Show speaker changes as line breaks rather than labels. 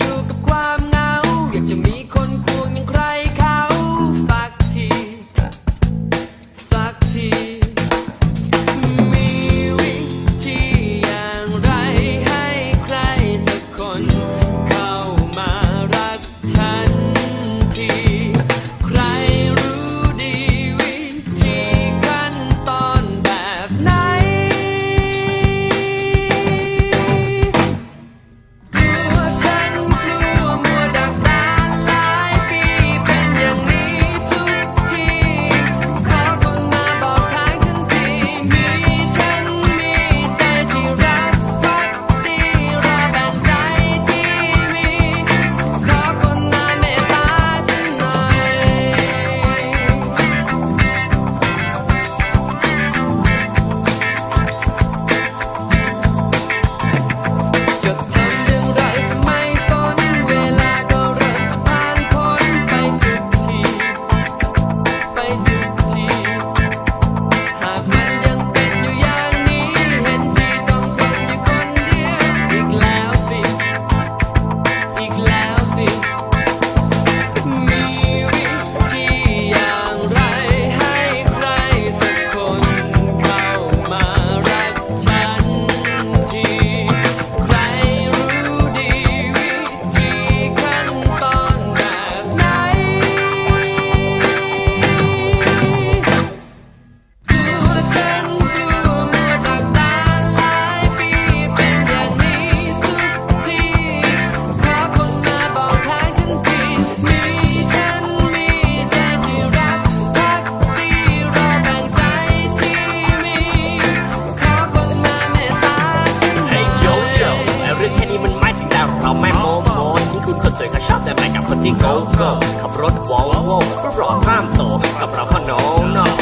อยู่กับความเหงา อยากจะมีคนควงอย่างใคร
ถึงของเราแม่โมโมที่คุณคนสวยเขาชอบแต่ไม่กับคนที่โกโก้ขับรถวอลโว่ก็รอข้ามโตกับเราพ่อน้องนอก